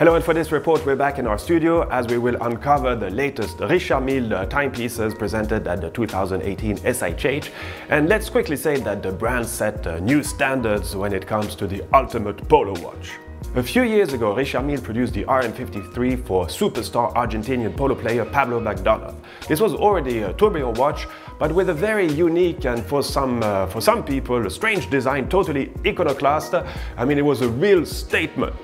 Hello, and for this report, we're back in our studio as we will uncover the latest Richard Mille uh, timepieces presented at the 2018 SIHH. And let's quickly say that the brand set uh, new standards when it comes to the ultimate polo watch. A few years ago, Richard Mille produced the RM53 for superstar Argentinian polo player Pablo MacDonough. This was already a tourbillon watch, but with a very unique and for some, uh, for some people, a strange design, totally iconoclast. I mean, it was a real statement.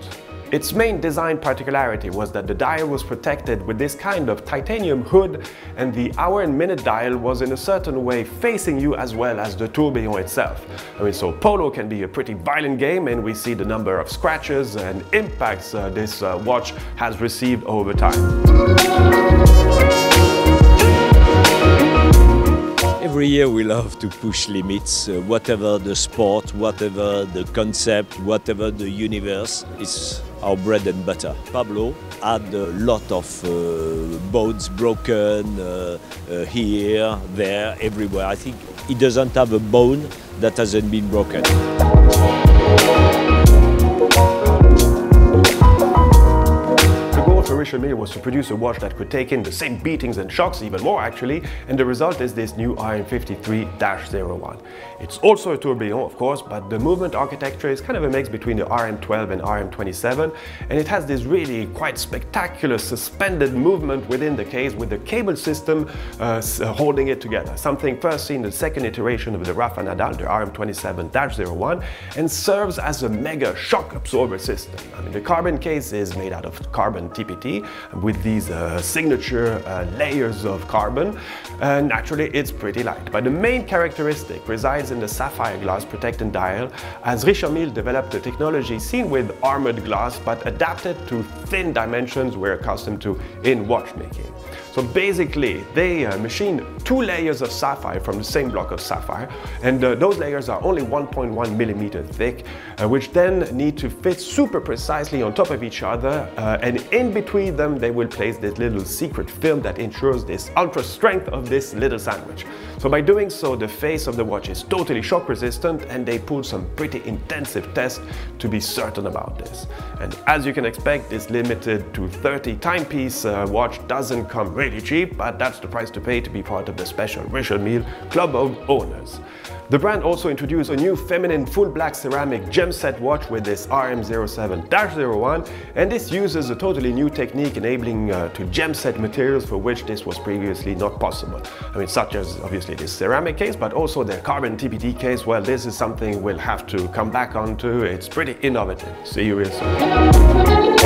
Its main design particularity was that the dial was protected with this kind of titanium hood and the hour and minute dial was in a certain way facing you as well as the tourbillon itself. I mean, so polo can be a pretty violent game and we see the number of scratches and impacts uh, this uh, watch has received over time. Every year we love to push limits, uh, whatever the sport, whatever the concept, whatever the universe, is our bread and butter. Pablo had a lot of uh, bones broken uh, uh, here, there, everywhere. I think he doesn't have a bone that hasn't been broken. Was to produce a watch that could take in the same beatings and shocks, even more actually, and the result is this new RM53-01. It's also a tourbillon, of course, but the movement architecture is kind of a mix between the RM12 and RM27, and it has this really quite spectacular suspended movement within the case with the cable system uh, holding it together. Something first seen in the second iteration of the Rafa Nadal, the RM27-01, and serves as a mega shock absorber system. I mean, the carbon case is made out of carbon TPT, with these uh, signature uh, layers of carbon. Uh, naturally, it's pretty light. But the main characteristic resides in the sapphire glass protecting dial, as Richard Mille developed a technology seen with armored glass, but adapted to thin dimensions we're accustomed to in watchmaking. So basically, they uh, machine two layers of sapphire from the same block of sapphire, and uh, those layers are only 1.1 millimeter thick, uh, which then need to fit super precisely on top of each other, uh, and in between them they will place this little secret film that ensures this ultra strength of this little sandwich. So by doing so, the face of the watch is totally shock resistant and they pulled some pretty intensive tests to be certain about this. And as you can expect, this limited to 30 timepiece uh, watch doesn't come really cheap, but that's the price to pay to be part of the special Richard Mille Club of Owners. The brand also introduced a new feminine full black ceramic gem set watch with this RM07-01 and this uses a totally new technique enabling uh, to gem set materials for which this was previously not possible. I mean such as obviously the ceramic case, but also the carbon TPT case. Well, this is something we'll have to come back onto. It's pretty innovative. See you real soon.